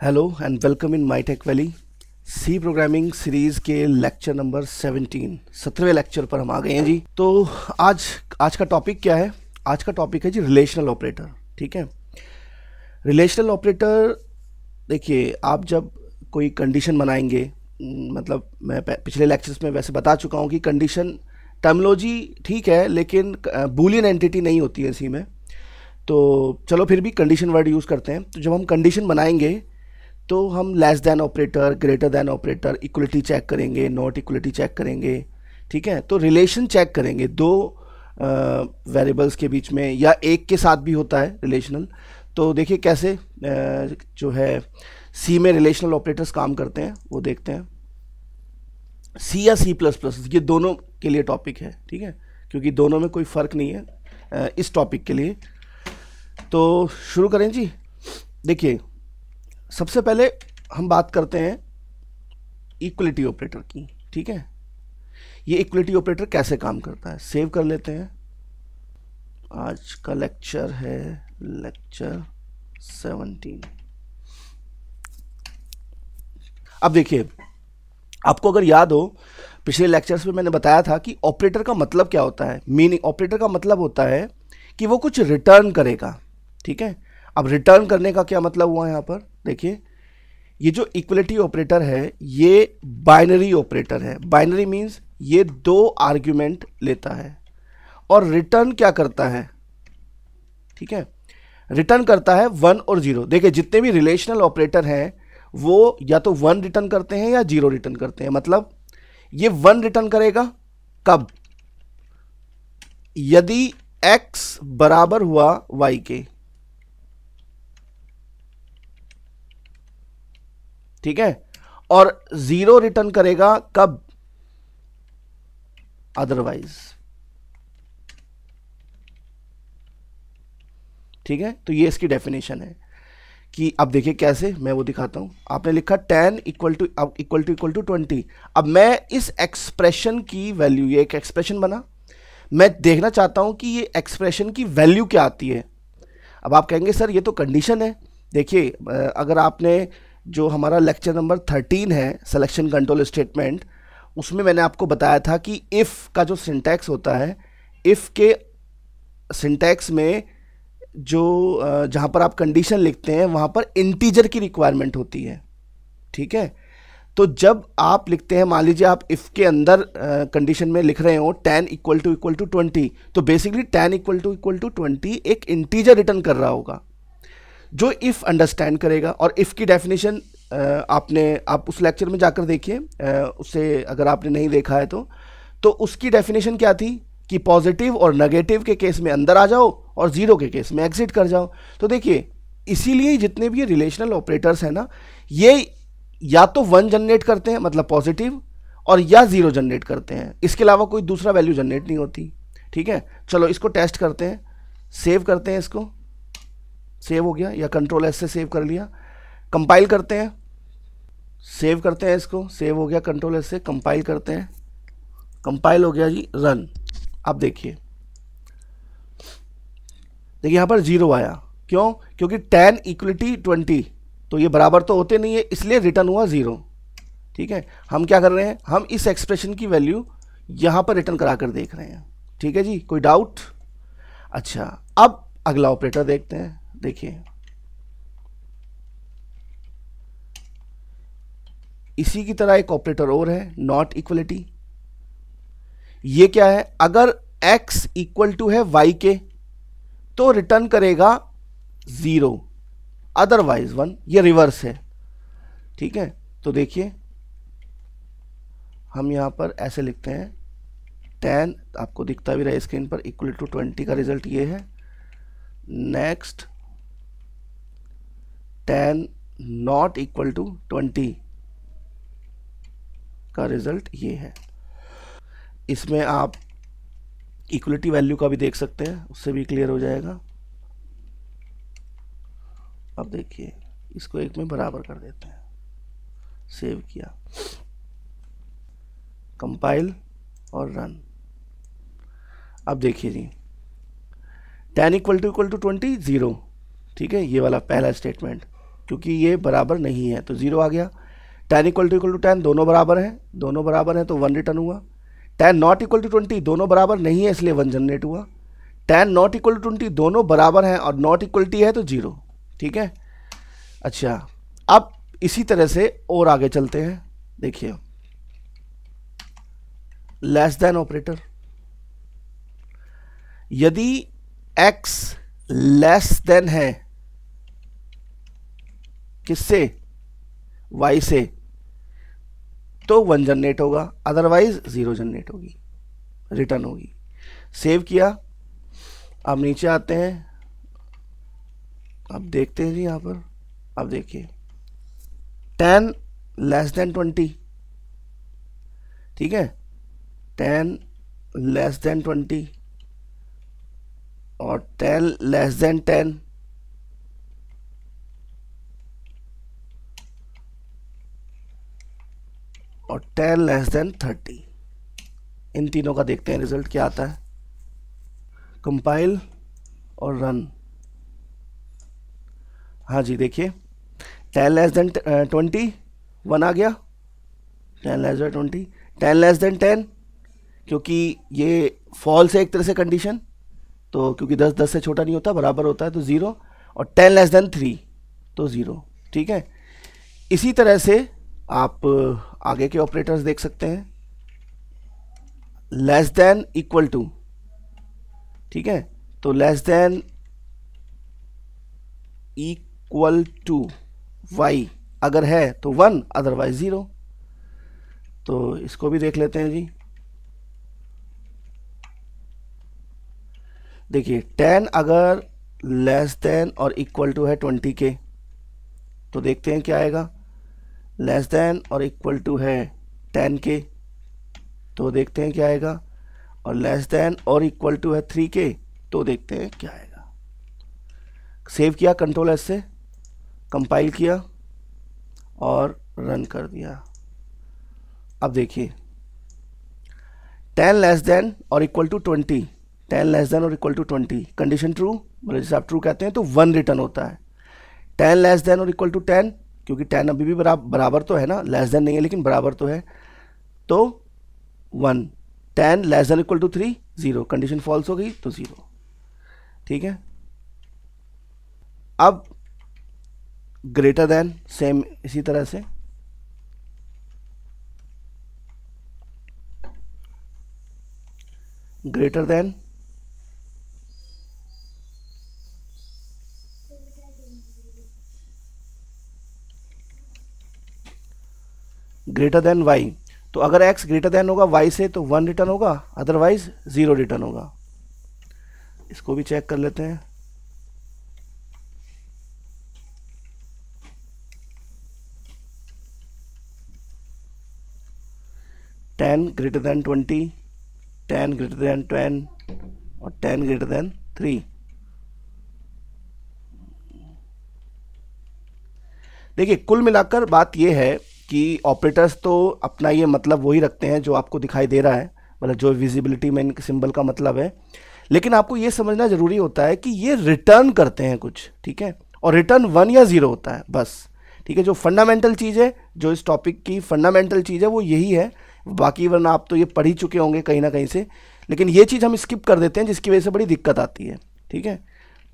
Hello and welcome in my tech valley C programming series के lecture number 17 सत्रहवें lecture पर हम आ गए हैं जी। तो आज आज का टॉपिक क्या है? आज का टॉपिक है जी रिलेशनल ऑपरेटर ठीक है? रिलेशनल ऑपरेटर देखिए, आप जब कोई कंडीशन बनाएँगे मतलब मैं पिछले लेक्चर्स में वैसे बता चुका हूँ कि कंडीशन टर्मोलॉजी ठीक है, लेकिन बुलियन एंटिटी नहीं होती है इसी में। तो चलो फिर भी कंडीशन वर्ड यूज़ करते हैं। तो जब हम कंडीशन बनाएँगे तो हम less than operator greater than operator equality check करेंगे नॉट इक्वलिटी चेक करेंगे ठीक है? तो रिलेशन चेक करेंगे दो वेरिएबल्स के बीच में या एक के साथ भी होता है रिलेशनल तो देखिए कैसे आ, जो है सी में रिलेशनल ऑपरेटर्स काम करते हैं वो देखते हैं। सी या सी प्लस प्लस ये दोनों के लिए टॉपिक है ठीक है? क्योंकि दोनों में कोई फ़र्क नहीं है इस टॉपिक के लिए। तो शुरू करें जी। देखिए सबसे पहले हम बात करते हैं इक्वलिटी ऑपरेटर की, ठीक है? ये इक्वलिटी ऑपरेटर कैसे काम करता है? सेव कर लेते हैं। आज का लेक्चर है लेक्चर सेवनटीन अब देखिए, आपको अगर याद हो, पिछले लेक्चर्स में मैंने बताया था कि ऑपरेटर का मतलब क्या होता है? मीनिंग ऑपरेटर का मतलब होता है कि वो कुछ रिटर्न करेगा, ठीक है? अब रिटर्न करने का क्या मतलब हुआ यहाँ पर? देखिए, ये जो इक्वलिटी ऑपरेटर है, ये बाइनरी ऑपरेटर है। बाइनरी मीन्स ये दो आर्ग्यूमेंट लेता है। और रिटर्न क्या करता है? ठीक है? रिटर्न करता है वन और ज़ीरो देखिए, जितने भी रिलेशनल ऑपरेटर हैं, वो या तो वन रिटर्न करते हैं या ज़ीरो रिटर्न करते हैं। मतलब ये वन रिटर्न करेगा कब? यदि एक्स बराबर हुआ वाई के। ठीक है? और ज़ीरो रिटर्न करेगा कब? अदरवाइज़ ठीक है? तो ये इसकी डेफिनेशन है कि अब देखिए कैसे मैं वो दिखाता हूँ। आपने लिखा ten equal to equal to equal to twenty अब मैं इस एक्सप्रेशन की वैल्यू ये एक एक्सप्रेशन बना। मैं देखना चाहता हूँ कि ये एक्सप्रेशन की वैल्यू क्या आती है। अब आप कहेंगे, सर, ये तो कंडीशन है। देखिए अगर आपने जो हमारा लेक्चर नंबर थर्टीन है सिलेक्शन कंट्रोल स्टेटमेंट उसमें मैंने आपको बताया था कि इफ़ का जो सिंटैक्स होता है इफ़ के सिंटैक्स में जो जहाँ पर आप कंडीशन लिखते हैं, वहाँ पर इंटीजर की रिक्वायरमेंट होती है। ठीक है? तो जब आप लिखते हैं, मान लीजिए आप इफ़ के अंदर कंडीशन में लिख रहे हो ten equal to equal to twenty तो basically ten equal to equal to twenty एक इंटीजर रिटर्न कर रहा होगा। जो इफ़ अंडरस्टैंड करेगा, और इफ़ की डेफिनेशन आपने, आप उस लेक्चर में जाकर देखिए उसे अगर आपने नहीं देखा है तो। तो उसकी डेफिनेशन क्या थी? कि पॉजिटिव और नेगेटिव के केस में अंदर आ जाओ और ज़ीरो के केस में एग्जिट कर जाओ। तो देखिए, इसीलिए जितने भी रिलेशनल ऑपरेटर्स हैं ना, ये या तो वन जनरेट करते हैं मतलब पॉजिटिव और या ज़ीरो जनरेट करते हैं। इसके अलावा कोई दूसरा वैल्यू जनरेट नहीं होती। ठीक है? चलो, इसको टेस्ट करते हैं। सेव करते हैं इसको। सेव हो गया या कंट्रोल एस से सेव कर लिया। कंपाइल करते हैं। सेव करते हैं इसको। सेव हो गया कंट्रोल एस से। कंपाइल करते हैं। कंपाइल हो गया जी रन अब देखिए। देखिए, यहाँ पर ज़ीरो आया। क्यों? क्योंकि टेन इक्वलिटी ट्वेंटी तो ये बराबर तो होते नहीं है, इसलिए रिटर्न हुआ ज़ीरो ठीक है? हम क्या कर रहे हैं? हम इस एक्सप्रेशन की वैल्यू यहाँ पर रिटर्न करा कर देख रहे हैं। ठीक है जी? कोई डाउट अच्छा अब अगला ऑपरेटर देखते हैं। देखिए। इसी की तरह एक ऑपरेटर और है नॉट इक्वलिटी ये क्या है? अगर x इक्वल टू है y के तो रिटर्न करेगा ज़ीरो अदरवाइज़ वन ये रिवर्स है। ठीक है? तो देखिए, हम यहाँ पर ऐसे लिखते हैं। टेन आपको दिखता भी रहा है स्क्रीन पर इक्वल टू ट्वेंटी का रिज़ल्ट ये है। Next ten not equal to twenty का रिज़ल्ट ये है। इसमें आप इक्वलिटी वैल्यू का भी देख सकते हैं, उससे भी क्लियर हो जाएगा। अब देखिए, इसको एक में बराबर कर देते हैं। सेव किया। कंपाइल और रन अब देखिए जी। Ten equal to equal to twenty zero ठीक है, ये वाला पहला स्टेटमेंट क्योंकि ये बराबर नहीं है तो ज़ीरो आ गया। Ten equal to equal to ten दोनों बराबर हैं, दोनों बराबर हैं तो वन रिटर्न हुआ। Ten not equal to twenty दोनों बराबर नहीं है, इसलिए वन जनरेट हुआ। Ten not equal to twenty दोनों बराबर हैं और नॉट इक्वलिटी है तो ज़ीरो ठीक है? अच्छा अब इसी तरह से और आगे चलते हैं। देखिए लेस देन ऑपरेटर यदि x लेस देन है किससे? Y से। तो वन जनरेट होगा अदरवाइज़ ज़ीरो जनरेट होगी रिटर्न होगी। सेव किया। अब नीचे आते हैं। अब देखते हैं जी यहाँ पर। अब देखिए। टेन लेस देन ट्वेंटी ठीक है? टेन लेस देन ट्वेंटी और टेन लेस देन टेन और टेन लेस देन थर्टी इन तीनों का देखते हैं रिज़ल्ट क्या आता है? कंपाइल और रन हाँ जी, देखिए. Ten less than twenty one आ गया. Ten less than twenty ten less than ten क्योंकि ये फॉल्स है एक तरह से कंडीशन तो क्योंकि दस दस से छोटा नहीं होता, बराबर होता है तो ज़ीरो और टेन लेस देन थ्री तो ज़ीरो ठीक है? इसी तरह से आप आगे के ऑपरेटर्स देख सकते हैं। लेस देन इक्वल टू, ठीक है? तो less than equal to Y अगर है तो वन, अदरवाइज़ ज़ीरो। तो इसको भी देख लेते हैं जी। देखिए, टेन अगर लेस देन और इक्वल टू है ट्वेंटी के तो देखते हैं क्या आएगा। लेस देन और इक्वल टू है टेन के। तो देखते हैं क्या आएगा। और लेस देन और इक्वल टू है थ्री के तो देखते हैं क्या आएगा। सेव किया कंट्रोल एस से कंपाइल किया और रन कर दिया। अब देखिए। टेन लेस देन और equal to twenty ten less than और equal to twenty condition true मतलब जैसे आप ट्रू कहते हैं तो वन रिटर्न होता है। टेन लेस देन और इक्वल टू टेन क्योंकि टेन अभी भी बराबर बराबर तो है ना लेस देन नहीं है, लेकिन बराबर तो है। तो one, ten less than equal to three zero condition false हो गई तो ज़ीरो ठीक है? अब ग्रेटर देन सेम इसी तरह से। Greater than greater than Y तो अगर एक्स ग्रेटर देन होगा वाई से तो वन रिटर्न होगा अदरवाइज़ ज़ीरो रिटर्न होगा। इसको भी चेक कर लेते हैं। Ten greater than twenty ten greater than ten और टेन ग्रेटर देन थ्री देखिए, कुल मिलाकर बात यह है कि ऑपरेटर्स तो अपना ये मतलब वही रखते हैं जो आपको दिखाई दे रहा है मतलब जो विजिबिलिटी में इनके सिंबल का मतलब है। लेकिन आपको ये समझना ज़रूरी होता है कि ये रिटर्न करते हैं कुछ, ठीक है? और रिटर्न वन या ज़ीरो होता है, बस, ठीक है? जो फंडामेंटल चीज़ है, जो इस टॉपिक की फंडामेंटल चीज़ है, वो यही है। बाकी वरना आप तो ये पढ़ ही चुके होंगे कहीं ना कहीं से। लेकिन ये चीज़ हम स्किप कर देते हैं, जिसकी वजह से बड़ी दिक्कत आती है, ठीक है?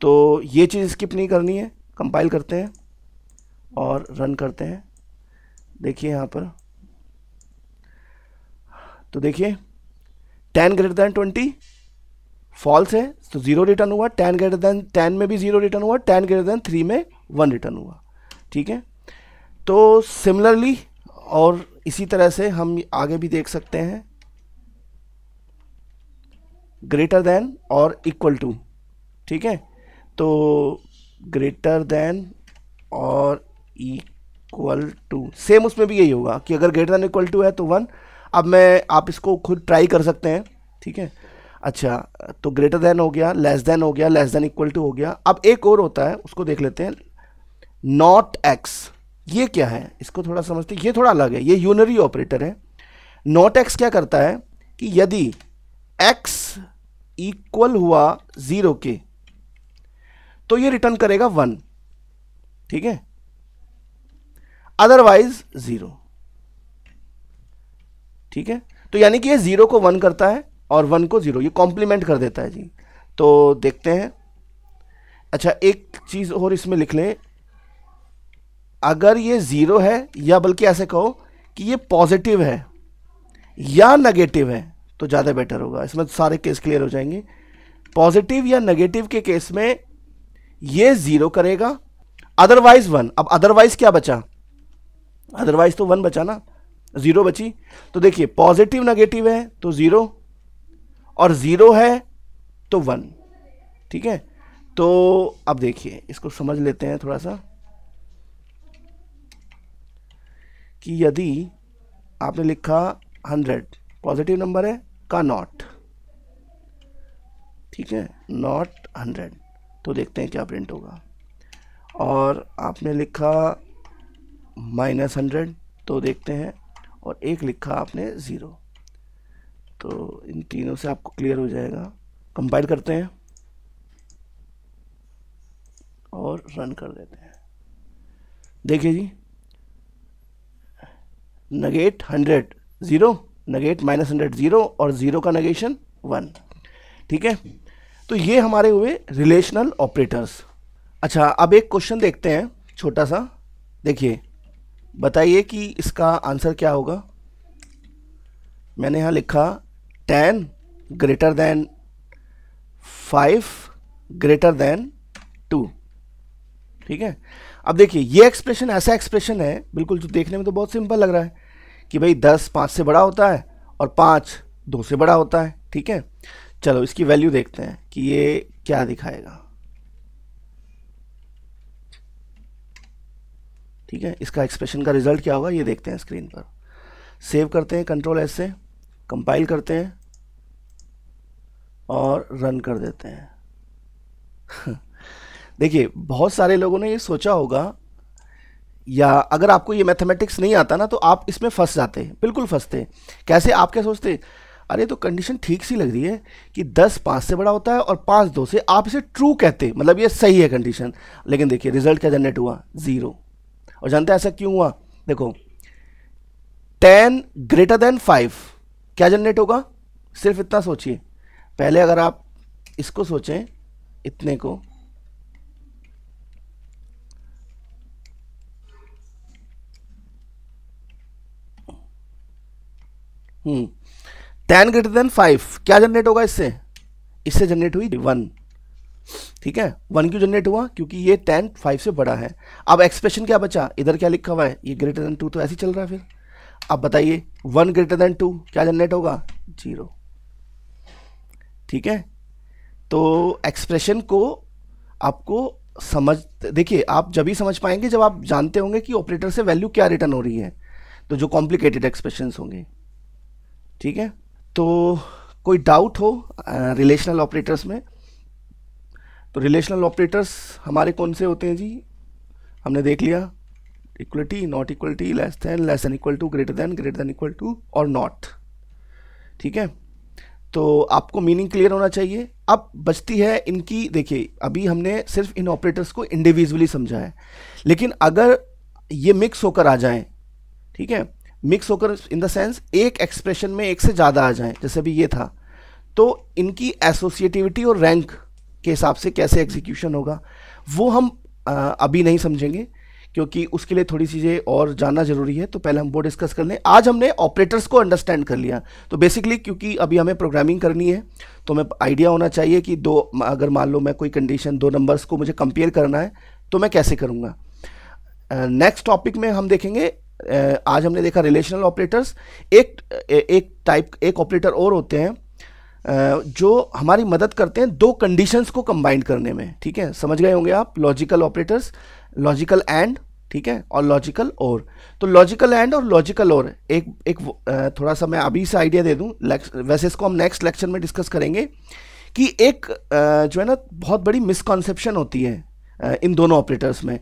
तो ये चीज़ स्किप नहीं करनी है कंपाइल करते हैं और रन करते हैं। देखिए यहाँ पर। तो देखिए ten greater than twenty false है तो ज़ीरो रिटर्न हुआ टेन ग्रेटर देन टेन में भी ज़ीरो रिटर्न हुआ टेन ग्रेटर देन थ्री में वन रिटर्न हुआ, ठीक है? तो सिमिलरली और इसी तरह से हम आगे भी देख सकते हैं ग्रेटर देन और इक्वल टू ठीक है? तो ग्रेटर देन और इक्वल इक्वल टू सेम उसमें भी यही होगा कि अगर ग्रेटर देन इक्वल टू है तो वन अब मैं, आप इसको खुद ट्राई कर सकते हैं, ठीक है? अच्छा तो ग्रेटर देन हो गया लेस देन हो गया लेस देन इक्वल टू हो गया. अब एक और होता है, उसको देख लेते हैं. नॉट एक्स ये क्या है? इसको थोड़ा समझते, ये थोड़ा अलग है, ये यूनरी ऑपरेटर है. नॉट एक्स क्या करता है? कि यदि एक्स इक्वल हुआ ज़ीरो के तो ये रिटर्न करेगा वन ठीक है? अदरवाइज़ ज़ीरो ठीक है? तो यानी कि ये ज़ीरो को वन करता है और वन को ज़ीरो ये कॉम्प्लीमेंट कर देता है जी। तो देखते हैं। अच्छा एक चीज़ और इसमें लिख लें। अगर ये ज़ीरो है, या बल्कि ऐसे कहो कि ये पॉजिटिव है, या नेगेटिव है तो ज़्यादा बेटर होगा। इसमें सारे केस क्लियर हो जाएँगे। पॉजिटिव या नेगेटिव के केस में ये ज़ीरो करेगा। अदरवाइज़ वन अब अदरवाइज़ क्या बचा? अदरवाइज़ तो वन बचा ना। ज़ीरो बची। तो देखिए पॉजिटिव नेगेटिव है तो ज़ीरो और ज़ीरो है तो वन ठीक है? तो अब देखिए, इसको समझ लेते हैं थोड़ा सा। कि यदि आपने लिखा हंड्रेड पॉजिटिव नंबर है, का नॉट ठीक है? नॉट हंड्रेड तो देखते हैं क्या प्रिंट होगा। और आपने लिखा माइनस हंड्रेड तो देखते हैं, और एक लिखा आपने ज़ीरो तो इन तीनों से आपको क्लियर हो जाएगा। कंपाइल करते हैं और रन कर देते हैं। देखिए जी negate hundred zero negate minus hundred zero और ज़ीरो का नगेशन वन ठीक है? तो ये हमारे हुए रिलेशनल ऑपरेटर्स अच्छा अब एक क्वेश्चन देखते हैं, छोटा सा। देखिए बताइए कि इसका आंसर क्या होगा? मैंने यहाँ लिखा ten greater than five greater than two ठीक है? अब देखिए, ये एक्सप्रेशन ऐसा एक्सप्रेशन है, बिल्कुल जो देखने में तो बहुत सिंपल लग रहा है, कि भाई दस पाँच से बड़ा होता है और पाँच दो से बड़ा होता है। ठीक है? चलो, इसकी वैल्यू देखते हैं कि ये क्या दिखाएगा। ठीक है? इसका एक्सप्रेशन का रिज़ल्ट क्या होगा? ये देखते हैं स्क्रीन पर। सेव करते हैं कंट्रोल एस से कंपाइल करते हैं और रन कर देते हैं। देखिए, बहुत सारे लोगों ने ये सोचा होगा, या अगर आपको ये मैथमेटिक्स नहीं आता ना तो आप इसमें फंस जाते बिल्कुल फंसते कैसे आप क्या सोचते अरे तो कंडीशन ठीक सी लग रही है कि 10 पाँच से बड़ा होता है और पाँच दो से आप इसे ट्रू कहते मतलब ये सही है कंडीशन लेकिन देखिए रिज़ल्ट क्या जनरेट हुआ? ज़ीरो और जानते हैं ऐसा क्यों हुआ? देखो टेन ग्रेटर देन फाइव क्या जनरेट होगा? सिर्फ़ इतना सोचिए। पहले अगर आप इसको सोचें, इतने को। Hmm ten greater than five क्या जनरेट होगा इससे? इससे जनरेट हुई वन ठीक है? वन क्यों जनरेट हुआ? क्योंकि ये टेन फाइव से बड़ा है। अब एक्सप्रेशन क्या बचा? इधर क्या लिखा हुआ है? ये ग्रेटर देन टू तो ऐसे चल रहा है फिर। अब बताइए वन ग्रेटर देन टू क्या जनरेट होगा? ज़ीरो ठीक है? तो एक्सप्रेशन को आपको समझ, देखिए, आप जब ही समझ पाएँगे, जब आप जानते होंगे कि ऑपरेटर से वैल्यू क्या रिटर्न हो रही है तो जो कॉम्प्लिकेटेड एक्सप्रेशन होंगे। ठीक है? तो कोई डाउट हो रिलेशनल ऑपरेटर्स में तो रिलेशनल ऑपरेटर्स हमारे कौन से होते हैं जी? हमने देख लिया equality not equality less than less than equal to greater than greater than equal to और नॉट ठीक है? तो आपको मीनिंग क्लियर होना चाहिए। अब बचती है इनकी, देखिए, अभी हमने सिर्फ़ इन ऑपरेटर्स को इंडिविजुअली समझा है। लेकिन अगर ये मिक्स होकर आ जाएँ, ठीक है? मिक्स होकर इन द सेंस एक एक्सप्रेशन में एक से ज़्यादा आ जाएँ, जैसे अभी ये था तो इनकी एसोसिएटिविटी और रैंक के हिसाब से कैसे एग्जीक्यूशन होगा वो हम आ, अभी नहीं समझेंगे क्योंकि उसके लिए थोड़ी चीज़ें और जानना ज़रूरी है तो पहले हम वो डिस्कस कर लें। आज हमने ऑपरेटर्स को अंडरस्टैंड कर लिया। तो बेसिकली क्योंकि अभी हमें प्रोग्रामिंग करनी है तो हमें आइडिया होना चाहिए कि दो अगर मान लो मैं कोई कंडीशन दो नंबर्स को मुझे कंपेयर करना है तो मैं कैसे करूँगा? नेक्स्ट टॉपिक में हम देखेंगे आज हमने देखा रिलेशनल ऑपरेटर्स एक एक टाइप एक ऑपरेटर और होते हैं जो हमारी मदद करते हैं दो कंडीशंस को कंबाइन करने में, ठीक है? समझ गए होंगे आप? लॉजिकल ऑपरेटर्स लॉजिकल एंड ठीक है? और लॉजिकल और। तो लॉजिकल एंड और लॉजिकल और। एक एक थोड़ा सा मैं अभी से आइडिया दे दूँ। वैसे इसको हम नेक्स्ट लेक्चर में डिस्कस करेंगे कि एक जो है ना, बहुत बड़ी मिसकॉन्सेप्शन होती है इन दोनों ऑपरेटर्स में।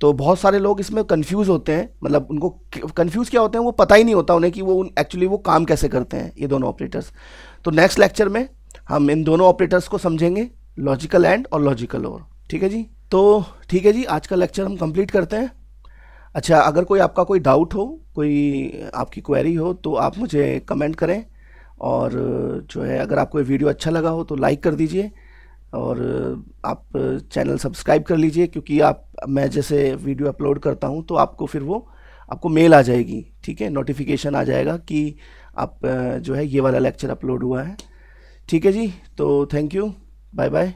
तो बहुत सारे लोग इसमें कंफ्यूज होते हैं। मतलब उनको कंफ्यूज क्या होते हैं? वो पता ही नहीं होता उन्हें कि वो एक्चुअली वो काम कैसे करते हैं, ये दोनों ऑपरेटर्स तो नेक्स्ट लेक्चर में हम इन दोनों ऑपरेटर्स को समझेंगे लॉजिकल एंड और लॉजिकल और। ठीक है जी? तो ठीक है जी, आज का लेक्चर हम कंप्लीट करते हैं। अच्छा अगर कोई आपका कोई डाउट हो, कोई आपकी क्वेरी हो तो आप मुझे कमेंट करें और जो है, अगर आपको ये वीडियो अच्छा लगा हो तो लाइक कर दीजिए और आप चैनल सब्सक्राइब कर लीजिए क्योंकि आप, मैं जैसे वीडियो अपलोड करता हूँ तो आपको फिर वो, आपको मेल आ जाएगी। ठीक है? नोटिफिकेशन आ जाएगा कि आप जो है, ये वाला लेक्चर अपलोड हुआ है। ठीक है जी तो थैंक यू बाय बाय